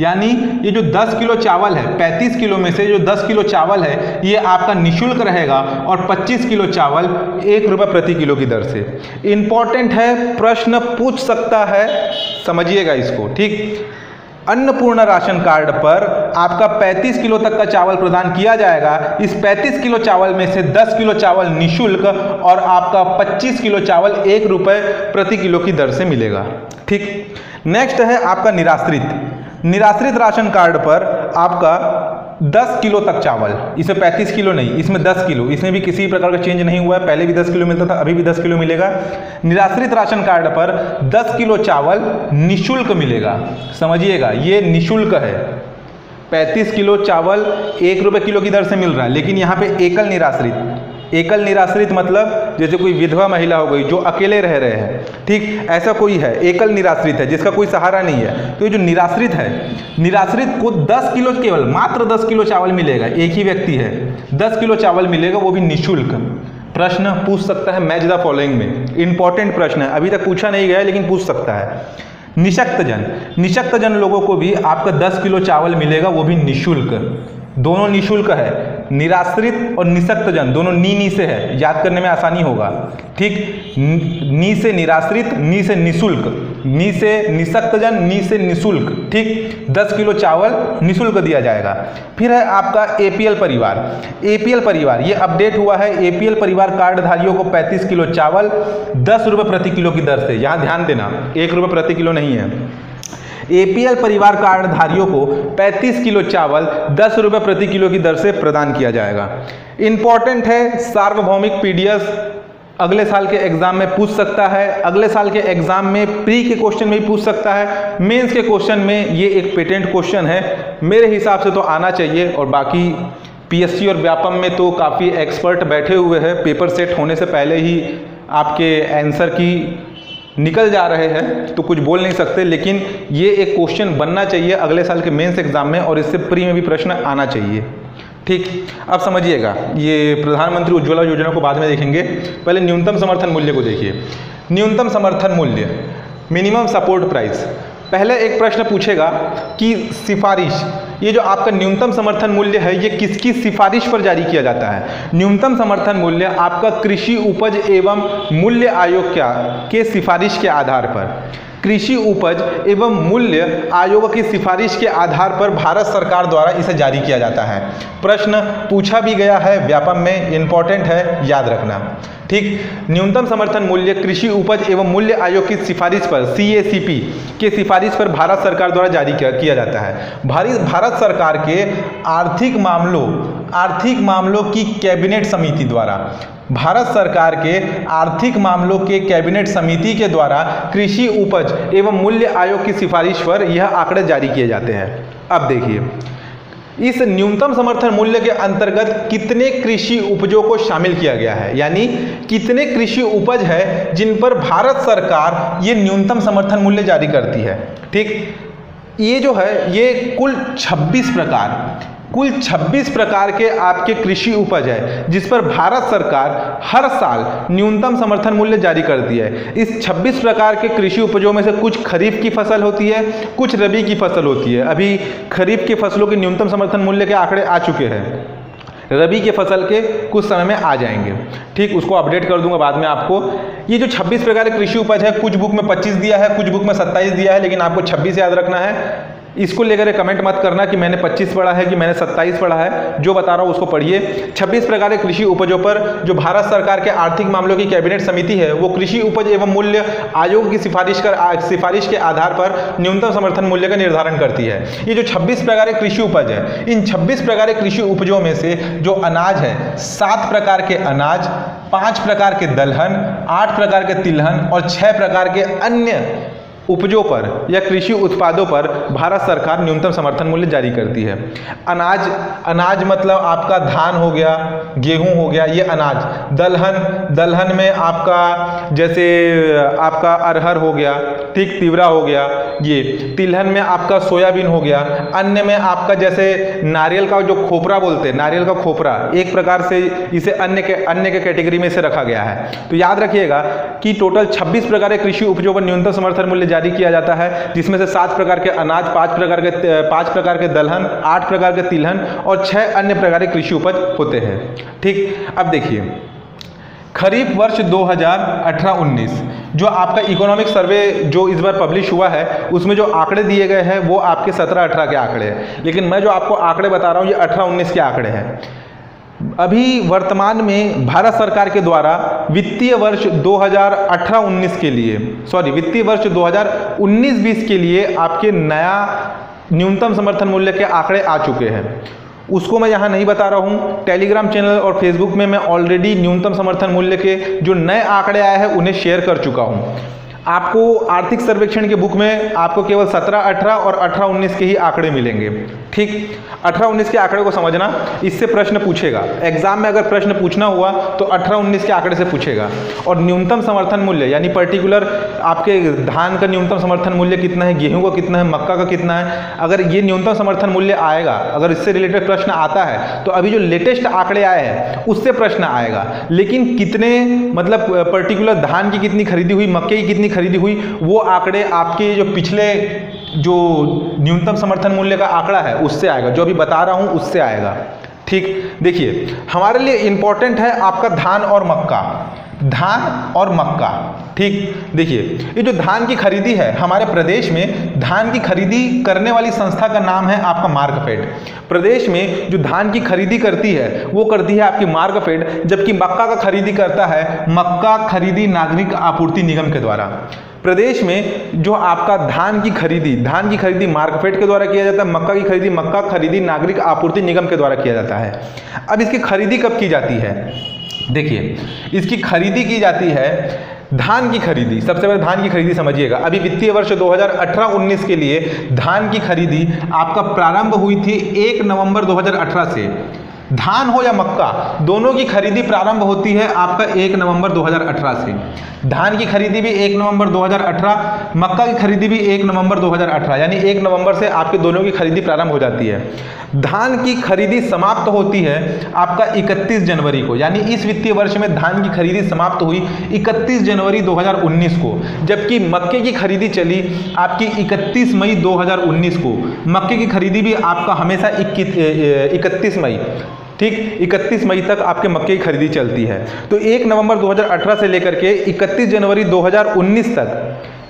यानी ये जो 10 किलो चावल है 35 किलो में से जो 10 किलो चावल है, ये आपका निशुल्क रहेगा और 25 किलो चावल एक रुपये प्रति किलो की दर से। इंपॉर्टेंट है, प्रश्न पूछ सकता है, समझिएगा इसको, ठीक? अन्नपूर्ण राशन कार्ड पर आपका 35 किलो तक का चावल प्रदान किया जाएगा। इस 35 किलो चावल में से 10 किलो चावल निशुल्क और आपका 25 किलो चावल एक रुपये प्रति किलो की दर से मिलेगा। ठीक। नेक्स्ट है आपका निराश्रित। निराश्रित राशन कार्ड पर आपका 10 किलो तक चावल। इसमें 35 किलो नहीं, इसमें 10 किलो। इसमें भी किसी प्रकार का चेंज नहीं हुआ है। पहले भी 10 किलो मिलता था, अभी भी 10 किलो मिलेगा। निराश्रित राशन कार्ड पर 10 किलो चावल निशुल्क मिलेगा। समझिएगा, ये निशुल्क है। 35 किलो चावल एक रुपये किलो की दर से मिल रहा है, लेकिन यहाँ पे एकल निराश्रित। एकल निराश्रित मतलब जैसे कोई विधवा महिला हो गई जो अकेले रह रहे हैं। ठीक, ऐसा कोई है? एकल निराश्रित है, जिसका कोई सहारा नहीं है। तो ये जो निराश्रित है, निराश्रित को 10 किलो केवल, मात्र 10 किलो चावल मिलेगा, एक ही व्यक्ति है। 10 किलो चावल मिलेगा, वो भी निःशुल्क। प्रश्न पूछ सकता है मैच द फॉलोइंग में। इंपॉर्टेंट प्रश्न है, अभी तक पूछा नहीं गया, लेकिन पूछ सकता है। निशक्त जन निशक्त जन लोगों को भी आपका 10 किलो चावल मिलेगा, वो भी निशुल्क। दोनों निशुल्क है, निराश्रित और निशक्त जन, दोनों नी नी से है, याद करने में आसानी होगा। ठीक? नी से निराश्रित, नी से निशुल्क, नी से निशक्त जन, नी से निशुल्क। ठीक? 10 किलो चावल निशुल्क दिया जाएगा। फिर है आपका एपीएल परिवार। एपीएल परिवार, ये अपडेट हुआ है एपीएल परिवार कार्डधारियों को 35 किलो चावल, दस रुपये प्रति किलो की दर से। यहाँ ध्यान देना, एक रुपये प्रति किलो नहीं है। एपीएल परिवार कार्डधारियों को 35 किलो चावल, दस रुपये प्रति किलो की दर से प्रदान किया जाएगा। इंपॉर्टेंट है, सार्वभौमिक पीडीएस अगले साल के एग्ज़ाम में पूछ सकता है। अगले साल के एग्ज़ाम में प्री के क्वेश्चन में भी पूछ सकता है। मेंस के क्वेश्चन में ये एक पेटेंट क्वेश्चन है। मेरे हिसाब से तो आना चाहिए और बाकी पीएससी और व्यापम में तो काफ़ी एक्सपर्ट बैठे हुए हैं। पेपर सेट होने से पहले ही आपके आंसर की निकल जा रहे हैं तो कुछ बोल नहीं सकते, लेकिन ये एक क्वेश्चन बनना चाहिए अगले साल के मेंस एग्ज़ाम में और इससे प्री में भी प्रश्न आना चाहिए। ठीक, अब समझिएगा, ये प्रधानमंत्री उज्ज्वला योजना को बाद में देखेंगे। पहले न्यूनतम समर्थन मूल्य को देखिए। न्यूनतम समर्थन मूल्य मिनिमम सपोर्ट प्राइस पहले एक प्रश्न पूछेगा कि सिफारिश, ये जो आपका न्यूनतम समर्थन मूल्य है, ये किसकी सिफारिश पर जारी किया जाता है? न्यूनतम समर्थन मूल्य आपका कृषि उपज एवं मूल्य आयोग क्या, के सिफारिश के आधार पर। कृषि उपज एवं मूल्य आयोग की सिफारिश के आधार पर भारत सरकार द्वारा इसे जारी किया जाता है। प्रश्न पूछा भी गया है व्यापम में इंपॉर्टेंट है याद रखना। ठीक न्यूनतम समर्थन मूल्य कृषि उपज एवं मूल्य आयोग की सिफारिश पर सी ए सी पी के सिफारिश पर भारत सरकार द्वारा जारी किया, जाता है। भारत सरकार के आर्थिक मामलों आर्थिक मामलों की कैबिनेट समिति द्वारा भारत सरकार के आर्थिक मामलों के कैबिनेट समिति के द्वारा कृषि उपज एवं मूल्य आयोग की सिफारिश पर यह आंकड़े जारी किए जाते हैं। अब देखिए, इस न्यूनतम समर्थन मूल्य के अंतर्गत कितने कृषि उपजों को शामिल किया गया है? यानी कितने कृषि उपज है जिन पर भारत सरकार ये न्यूनतम समर्थन मूल्य जारी करती है? ठीक, ये जो है, ये कुल 26 प्रकार। कुल 26 प्रकार के आपके कृषि उपज है, जिस पर भारत सरकार हर साल न्यूनतम समर्थन मूल्य जारी करती है। इस 26 प्रकार के कृषि उपजों में से कुछ खरीफ की फ़सल होती है, कुछ रबी की फ़सल होती है। अभी खरीफ की फ़सलों के न्यूनतम समर्थन मूल्य के आंकड़े आ चुके हैं। रबी के फ़सल के कुछ समय में आ जाएँगे। ठीक, उसको अपडेट कर दूँगा बाद में आपको। ये जो 26 प्रकार के कृषि उपज है, कुछ बुक में 25 दिया है, कुछ बुक में 27 दिया है, लेकिन आपको 26 याद रखना है। इसको लेकर कमेंट मत करना कि मैंने 25 पढ़ा है, कि मैंने 27 पढ़ा है। जो बता रहा हूँ उसको पढ़िए। 26 प्रकार के कृषि उपजों पर जो भारत सरकार के आर्थिक मामलों की कैबिनेट समिति है, वो कृषि उपज एवं मूल्य आयोग की सिफारिश कर सिफारिश के आधार पर न्यूनतम समर्थन मूल्य का निर्धारण करती है। ये जो छब्बीस प्रकार के कृषि उपज है, इन छब्बीस प्रकार के कृषि उपजों में से जो अनाज है, सात प्रकार के अनाज, पाँच प्रकार के दलहन, आठ प्रकार के तिलहन और छह प्रकार के अन्य उपजों पर या कृषि उत्पादों पर भारत सरकार न्यूनतम समर्थन मूल्य जारी करती है। अनाज अनाज मतलब आपका धान हो गया, गेहूँ हो गया, ये अनाज। दलहन दलहन में आपका जैसे, आपका अरहर हो गया ठीक तिवरा हो गया, ये। तिलहन में आपका सोयाबीन हो गया। अन्य में आपका जैसे नारियल का जो खोपरा बोलते हैं, नारियल का खोपरा, एक प्रकार से इसे अन्य के अन्य के कैटेगरी में से रखा गया है। तो याद रखिएगा कि टोटल 26 प्रकार के कृषि उपजों पर न्यूनतम समर्थन मूल्य जारी किया जाता है, जिसमें से सात प्रकार के अनाज, पाँच प्रकार के, पाँच प्रकार के दलहन, आठ प्रकार के तिलहन और छह अन्य प्रकार के कृषि उपज होते हैं। ठीक, अब देखिए। खरीफ वर्ष 2018-19 जो आपका इकोनॉमिक सर्वे जो इस बार पब्लिश हुआ है, उसमें जो आंकड़े दिए गए हैं, वो आपके 17-18 के आंकड़े हैं। लेकिन मैं जो आपको आंकड़े बता रहा हूँ, ये 18-19 के आंकड़े हैं। अभी वर्तमान में भारत सरकार के द्वारा वित्तीय वर्ष 2018-19 के लिए सॉरी वित्तीय वर्ष 2019-20 के लिए आपके नया न्यूनतम समर्थन मूल्य के आंकड़े आ चुके हैं। उसको मैं यहाँ नहीं बता रहा हूँ। टेलीग्राम चैनल और फेसबुक में मैं ऑलरेडी न्यूनतम समर्थन मूल्य के जो नए आंकड़े आए हैं, उन्हें शेयर कर चुका हूँ। आपको आर्थिक सर्वेक्षण के बुक में आपको केवल 17, 18 और 18, 19 के ही आंकड़े मिलेंगे। ठीक? 18, 19 के आंकड़े को समझना इससे प्रश्न पूछेगा। एग्ज़ाम में अगर प्रश्न पूछना हुआ तो 18, 19 के आंकड़े से पूछेगा। और न्यूनतम समर्थन मूल्य यानी पर्टिकुलर आपके धान का न्यूनतम समर्थन मूल्य कितना है गेहूँ का कितना है मक्का का कितना है अगर ये न्यूनतम समर्थन मूल्य आएगा अगर इससे रिलेटेड प्रश्न आता है तो अभी जो लेटेस्ट आंकड़े आए हैं उससे प्रश्न आएगा। लेकिन कितने मतलब पर्टिकुलर धान की कितनी खरीदी हुई मक्के की कितनी खरीदी हुई, वो आंकड़े आपके जो पिछले जो न्यूनतम समर्थन मूल्य का आंकड़ा है, उससे आएगा। जो अभी बता रहा हूँ, उससे आएगा। ठीक? देखिए, हमारे लिए इम्पोर्टेंट है आपका धान और मक्का। धान और मक्का। ठीक? देखिए, ये जो धान की खरीदी है, हमारे प्रदेश में धान की खरीदी करने वाली संस्था का नाम है आपका मार्कफेड प्रदेश में जो धान की खरीदी करती है, वो करती है आपकी मार्कफेड जबकि मक्का का खरीदी करता है मक्का खरीदी नागरिक आपूर्ति निगम के द्वारा। प्रदेश में जो आपका धान की खरीदी, धान की खरीदी मार्कफेड के द्वारा किया जाता है, मक्का की खरीदी, मक्का खरीदी नागरिक आपूर्ति निगम के द्वारा किया जाता है। अब इसकी खरीदी कब की जाती है? देखिए, इसकी खरीदी की जाती है धान की खरीदी। सबसे पहले धान की खरीदी समझिएगा। अभी वित्तीय वर्ष 2018-19 के लिए धान की खरीदी आपका प्रारंभ हुई थी 1 नवंबर 2018 से। धान हो या मक्का, दोनों की खरीदी प्रारंभ होती है आपका 1 नवंबर 2018 से। धान की खरीदी भी 1 नवंबर 2018 मक्का की खरीदी भी 1 नवंबर 2018 यानी 1 नवंबर से आपके दोनों की खरीदी प्रारंभ हो जाती है। धान की खरीदी समाप्त होती है आपका 31 जनवरी को, यानी इस वित्तीय वर्ष में धान की खरीदी समाप्त हुई 31 जनवरी 2019 को, जबकि मक्के की खरीदी चली आपकी 31 मई 2019 को। मक्के की खरीदी भी आपका हमेशा इकतीस मई। ठीक 31 मई तक आपके मक्के की खरीदी चलती है। तो 1 नवंबर 2018 से लेकर के 31 जनवरी 2019 तक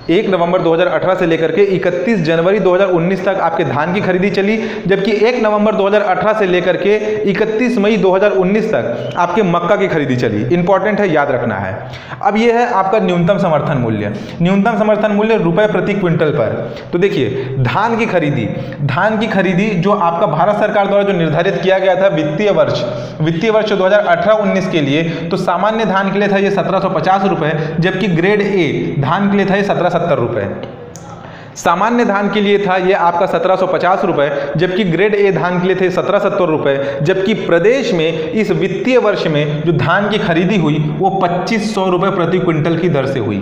एक नवंबर 2018 से लेकर के 31 जनवरी 2019 तक आपके धान की खरीदी चली, जबकि 1 नवंबर 2018 से लेकर के 31 मई 2019 तक आपके मक्का की खरीदी चली। इंपॉर्टेंट है, याद रखना है। अब यह है आपका न्यूनतम समर्थन मूल्य। न्यूनतम समर्थन मूल्य रुपए प्रति क्विंटल पर। तो देखिए, धान की खरीदी। धान की खरीदी जो आपका भारत सरकार द्वारा जो निर्धारित किया गया था वित्तीय वर्ष वित्तीय वर्ष दो हज़ार के लिए तो सामान्य धान के लिए था ये सत्रह सौ जबकि ग्रेड ए धान के लिए था ये सत्रह सत्तर रुपये सामान्य धान के लिए था ये आपका सत्रह सौ पचास रुपये जबकि ग्रेड ए धान के लिए थे सत्रह सत्तर रुपये जबकि प्रदेश में इस वित्तीय वर्ष में जो धान की खरीदी हुई, वो पच्चीस सौ रुपये प्रति क्विंटल की दर से हुई।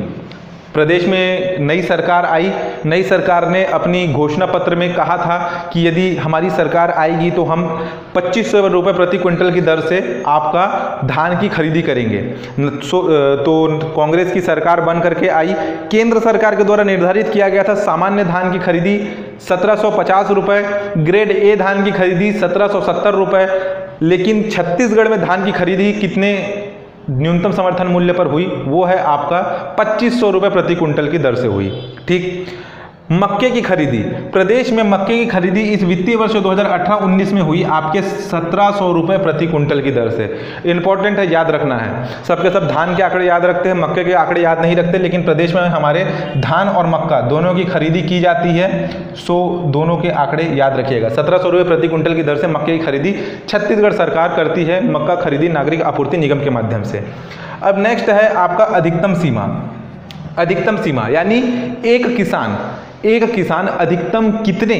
प्रदेश में नई सरकार आई। नई सरकार ने अपनी घोषणा पत्र में कहा था कि यदि हमारी सरकार आएगी तो हम पच्चीस सौ रुपये प्रति क्विंटल की दर से आपका धान की खरीदी करेंगे। तो कांग्रेस की सरकार बन करके आई। केंद्र सरकार के द्वारा निर्धारित किया गया था सामान्य धान की खरीदी सत्रह सौ ग्रेड ए धान की खरीदी सत्रह सौ लेकिन छत्तीसगढ़ में धान की खरीदी कितने न्यूनतम समर्थन मूल्य पर हुई, वो है आपका पच्चीस सौ रुपये प्रति क्विंटल की दर से हुई, ठीक? मक्के की खरीदी। प्रदेश में मक्के की खरीदी इस वित्तीय वर्ष 2018-19 में हुई। आपके सत्रह सौ रुपये प्रति कुंटल की दर से। इंपॉर्टेंट है, याद रखना है। सबके सब धान के आंकड़े याद रखते हैं, मक्के के आंकड़े याद नहीं रखते, लेकिन प्रदेश में हमारे धान और मक्का दोनों की खरीदी की जाती है। सो दोनों के आंकड़े याद रखिएगा। सत्रह सौ प्रति कुंटल की दर से मक्के की खरीदी छत्तीसगढ़ सरकार करती है मक्का खरीदी नागरिक आपूर्ति निगम के माध्यम से। अब नेक्स्ट है आपका अधिकतम सीमा। अधिकतम सीमा, यानी एक किसान एक किसान अधिकतम कितने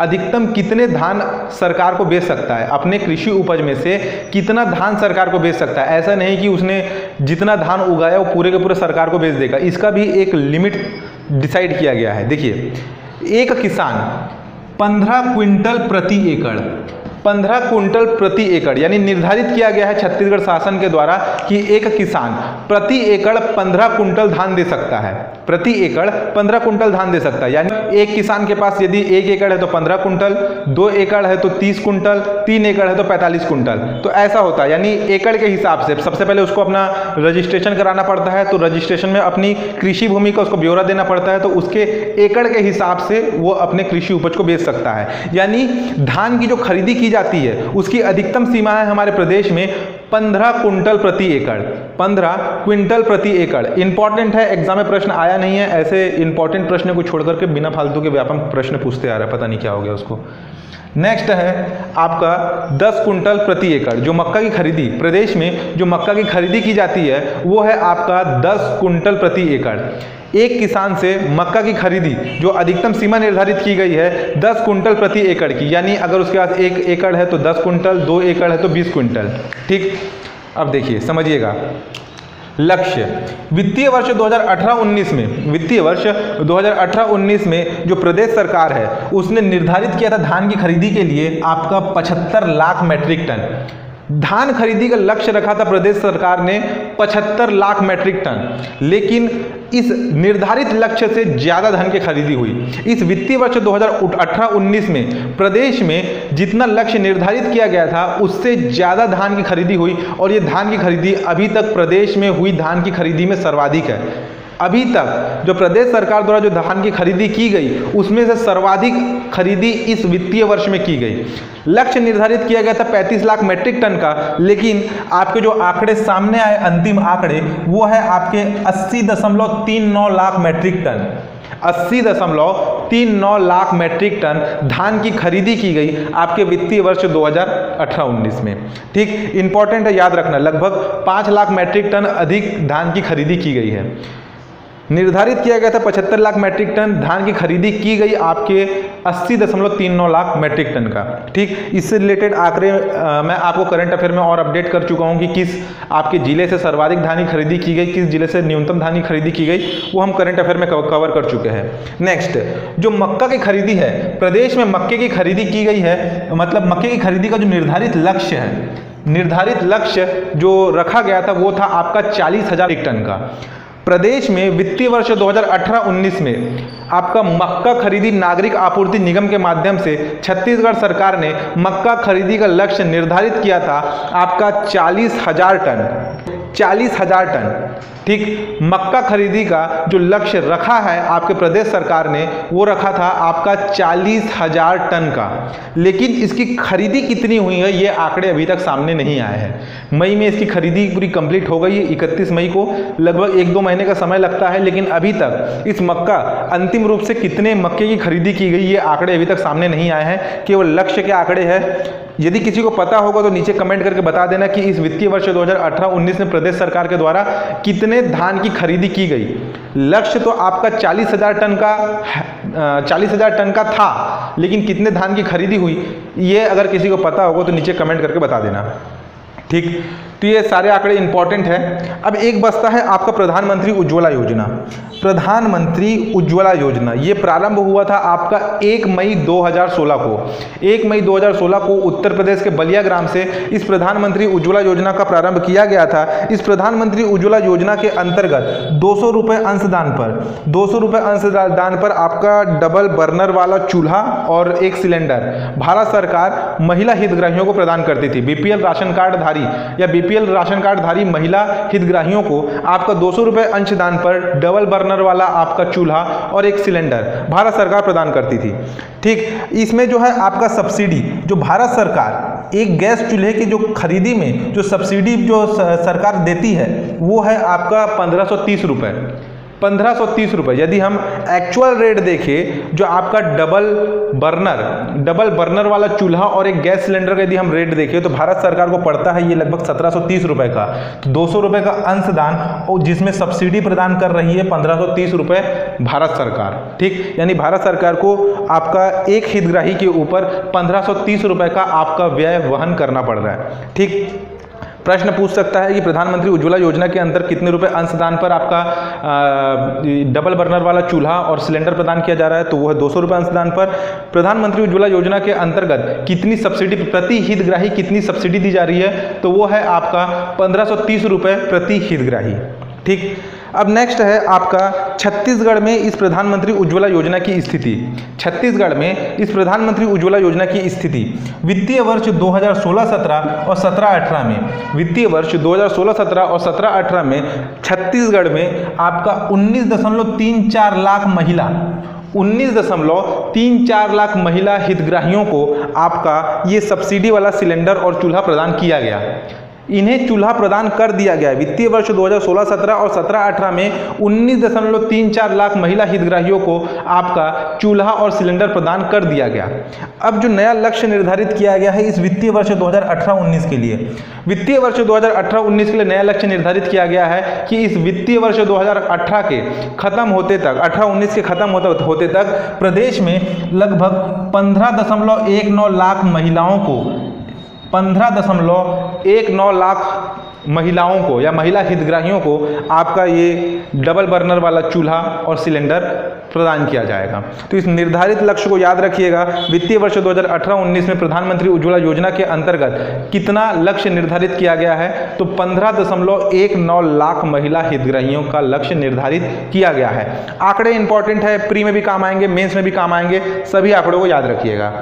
अधिकतम कितने धान सरकार को बेच सकता है? अपने कृषि उपज में से कितना धान सरकार को बेच सकता है? ऐसा नहीं कि उसने जितना धान उगाया, वो पूरे के पूरे सरकार को बेच देगा। इसका भी एक लिमिट डिसाइड किया गया है। देखिए, एक किसान पंद्रह क्विंटल प्रति एकड़, पंद्रह क्विंटल प्रति एकड़, यानी निर्धारित किया गया है छत्तीसगढ़ शासन के द्वारा कि एक किसान प्रति एकड़ पंद्रह कुंटल धान दे सकता है। प्रति एकड़ पंद्रह कुंटल धान दे सकता है। यानी एक किसान के पास यदि एक एकड़ है तो पंद्रह कुंटल, दो एकड़ है तो तीस कुंटल, तीन एकड़ है तो पैंतालीस कुंटल। तो ऐसा होता है, यानी एकड़ के हिसाब से सबसे पहले उसको अपना रजिस्ट्रेशन कराना पड़ता है तो रजिस्ट्रेशन में अपनी कृषि भूमि का उसको ब्यौरा देना पड़ता है तो उसके एकड़ के हिसाब से वो अपने कृषि उपज को बेच सकता है। यानी धान की जो खरीदी की जाती है, उसकी अधिकतम सीमा है हमारे प्रदेश में पंद्रह क्विंटल प्रति एकड़, पंद्रह क्विंटल प्रति एकड़। इंपॉर्टेंट है एग्ज़ाम में प्रश्न आया नहीं है, ऐसे इंपॉर्टेंट प्रश्न को छोड़ करके बिना फालतू के व्यापक प्रश्न पूछते आ रहा है, पता नहीं क्या हो गया उसको। नेक्स्ट है आपका 10 कुंटल प्रति एकड़, जो मक्का की खरीदी, प्रदेश में जो मक्का की खरीदी की जाती है, वो है आपका 10 कुंटल प्रति एकड़। एक किसान से मक्का की खरीदी, जो अधिकतम सीमा निर्धारित की गई है 10 कुंटल प्रति एकड़ की, यानी अगर उसके पास एक एकड़ है तो 10 कुंटल, दो एकड़ है तो 20 कुंटल। ठीक? अब देखिए, समझिएगा। लक्ष्य। वित्तीय वर्ष 2018-19 में, वित्तीय वर्ष 2018-19 में जो प्रदेश सरकार है, उसने निर्धारित किया था धान की खरीदी के लिए आपका 75 लाख मैट्रिक टन। धान खरीदी का लक्ष्य रखा था प्रदेश सरकार ने 75 लाख मैट्रिक टन लेकिन इस निर्धारित लक्ष्य से ज़्यादा धान की खरीदी हुई। इस वित्तीय वर्ष 2018-19 में प्रदेश में जितना लक्ष्य निर्धारित किया गया था, उससे ज़्यादा धान की खरीदी हुई और ये धान की खरीदी अभी तक प्रदेश में हुई धान की खरीदी में सर्वाधिक है। अभी तक जो प्रदेश सरकार द्वारा जो धान की खरीदी की गई, उसमें से सर्वाधिक खरीदी इस वित्तीय वर्ष में की गई। लक्ष्य निर्धारित किया गया था 35 लाख मैट्रिक टन का, लेकिन आपके जो आंकड़े सामने आए, अंतिम आंकड़े, वो है आपके अस्सी दशमलव तीन नौ लाख मैट्रिक टन। अस्सी दशमलव तीन नौ लाख मैट्रिक टन धान की खरीदी की गई आपके वित्तीय वर्ष 2018-19 में। ठीक, इंपॉर्टेंट है याद रखना, लगभग पाँच लाख मैट्रिक टन अधिक धान की खरीदी की गई है। निर्धारित किया गया था पचहत्तर लाख मैट्रिक टन धान की खरीदी की गई आपके अस्सी दशमलव तीन नौ लाख मैट्रिक टन का। ठीक, इससे रिलेटेड आंकड़े मैं आपको करंट अफेयर में और अपडेट कर चुका हूँ कि किस आपके ज़िले से सर्वाधिक धान की खरीदी की गई, किस ज़िले से न्यूनतम धान की खरीदी की गई, वो हम करंट अफेयर में कवर कर चुके हैं। नेक्स्ट जो मक्का की खरीदी है, प्रदेश में मक्के की खरीदी की गई है मतलब मक्के की खरीदी का जो निर्धारित लक्ष्य है, निर्धारित लक्ष्य जो रखा गया था वो था आपका चालीस हज़ार टन का। प्रदेश में वित्तीय वर्ष 2018-19 में आपका मक्का खरीदी नागरिक आपूर्ति निगम के माध्यम से छत्तीसगढ़ सरकार ने मक्का खरीदी का लक्ष्य निर्धारित किया था आपका चालीस हज़ार टन, चालीस हज़ार टन। ठीक, मक्का खरीदी का जो लक्ष्य रखा है आपके प्रदेश सरकार ने, वो रखा था आपका चालीस हज़ार टन का। लेकिन इसकी खरीदी कितनी हुई है, ये आंकड़े अभी तक सामने नहीं आए हैं। मई में इसकी खरीदी पूरी कंप्लीट हो गई है इकतीस मई को, लगभग एक दो महीने का समय लगता है, लेकिन अभी तक इस मक्का अंतिम रूप से कितने मक्के की खरीदी की गई, ये आंकड़े अभी तक सामने नहीं आए हैं, केवल लक्ष्य के आंकड़े हैं। यदि किसी को पता होगा तो नीचे कमेंट करके बता देना कि इस वित्तीय वर्ष 2018-19 में प्रदेश सरकार के द्वारा कितने धान की खरीदी की गई? लक्ष्य तो आपका चालीस हज़ार टन का चालीस हज़ार टन का था, लेकिन कितने धान की खरीदी हुई? ये अगर किसी को पता होगा तो नीचे कमेंट करके बता देना। ठीक? तो ये सारे आंकड़े इंपॉर्टेंट है। अब एक बस्ता है आपका प्रधानमंत्री उज्ज्वला योजना। प्रधानमंत्री उज्ज्वला योजना, ये प्रारंभ हुआ था आपका 1 मई 2016 को। 1 मई 2016 को उत्तर प्रदेश के बलिया ग्राम से इस प्रधानमंत्री उज्ज्वला योजना का प्रारंभ किया गया था। इस प्रधानमंत्री उज्ज्वला योजना के अंतर्गत दो सौ अंशदान पर, दो सौ अंशदान पर आपका डबल बर्नर वाला चूल्हा और एक सिलेंडर भारत सरकार महिला हितग्राहियों को प्रदान करती थी। बीपीएल राशन कार्ड धारी या बीपीएल राशन कार्डधारी महिला हितग्राहियों को आपका दो सौ अंशदान पर डबल बर्नर वाला आपका चूल्हा और एक सिलेंडर भारत सरकार प्रदान करती थी। ठीक, इसमें जो है आपका सब्सिडी, जो भारत सरकार एक गैस चूल्हे की जो खरीदी में जो सब्सिडी जो सरकार देती है, वो है आपका पंद्रह सौ तीस रुपये। पंद्रह सौ तीस रुपये यदि हम एक्चुअल रेट देखें, जो आपका डबल बर्नर डबल बर्नर वाला चूल्हा और एक गैस सिलेंडर का यदि हम रेट देखें तो भारत सरकार को पड़ता है ये लगभग सत्रह सौ तीस का। तो दो सौ रुपये का अंशदान, और जिसमें सब्सिडी प्रदान कर रही है पंद्रह सौ तीस रुपये भारत सरकार। ठीक? यानी भारत सरकार को आपका एक हितग्राही के ऊपर पंद्रह सौ तीस का आपका व्यय वहन करना पड़ रहा है। ठीक? प्रश्न पूछ सकता है कि प्रधानमंत्री उज्ज्वला योजना के अंदर कितने रुपए अंशदान पर आपका डबल बर्नर वाला चूल्हा और सिलेंडर प्रदान किया जा रहा है तो वो है दो सौ रुपये अंशदान पर। प्रधानमंत्री उज्ज्वला योजना के अंतर्गत कितनी सब्सिडी, प्रति हितग्राही कितनी सब्सिडी दी जा रही है तो वो है आपका पंद्रह सौ प्रति हितग्राही। ठीक? अब नेक्स्ट है आपका छत्तीसगढ़ में इस प्रधानमंत्री उज्ज्वला योजना की स्थिति। छत्तीसगढ़ में इस प्रधानमंत्री उज्ज्वला योजना की स्थिति। वित्तीय वर्ष 2016-17 और 17-18 में, वित्तीय वर्ष 2016-17 और 17-18 में छत्तीसगढ़ में आपका उन्नीस दशमलव तीन चार लाख महिला, उन्नीस दशमलव तीन चार लाख महिला हितग्राहियों को आपका ये सब्सिडी वाला सिलेंडर और चूल्हा प्रदान किया गया। इन्हें चूल्हा प्रदान कर दिया गया वित्तीय वर्ष 2016-17 और 17-18 में उन्नीस दशमलव तीन चार लाख महिला हितग्राहियों को आपका चूल्हा और सिलेंडर प्रदान कर दिया गया। अब जो नया लक्ष्य निर्धारित किया गया है, इस वित्तीय वर्ष 2018-19 के लिए। वित्तीय वर्ष 2018-19 के लिए नया लक्ष्य निर्धारित किया गया है कि इस वित्तीय वर्ष 2018 के खत्म होते तक 18-19 के खत्म होते होते तक प्रदेश में लगभग पंद्रह लाख महिलाओं को पंद्रह दशमलव एक नौ लाख महिलाओं को या महिला हितग्राहियों को आपका ये डबल बर्नर वाला चूल्हा और सिलेंडर प्रदान किया जाएगा। तो इस निर्धारित लक्ष्य को याद रखिएगा, वित्तीय वर्ष 2018-19 में प्रधानमंत्री उज्ज्वला योजना के अंतर्गत कितना लक्ष्य निर्धारित किया गया है? तो पंद्रह दशमलव एक नौ लाख महिला हितग्राहियों का लक्ष्य निर्धारित किया गया है। आंकड़े इंपॉर्टेंट है, प्री में भी काम आएँगे मेन्स में भी काम आएँगे, सभी आंकड़ों को याद रखिएगा।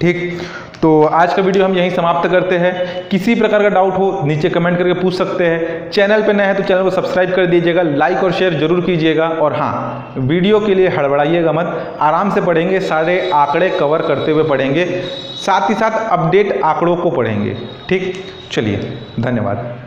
ठीक? तो आज का वीडियो हम यहीं समाप्त करते हैं। किसी प्रकार का डाउट हो, नीचे कमेंट करके पूछ सकते हैं। चैनल पर नए हैं तो चैनल को सब्सक्राइब कर दीजिएगा लाइक और शेयर ज़रूर कीजिएगा। और हाँ वीडियो के लिए हड़बड़ाइएगा मत। आराम से पढ़ेंगे, सारे आंकड़े कवर करते हुए पढ़ेंगे। साथ ही साथ अपडेट आंकड़ों को पढ़ेंगे। ठीक? चलिए, धन्यवाद।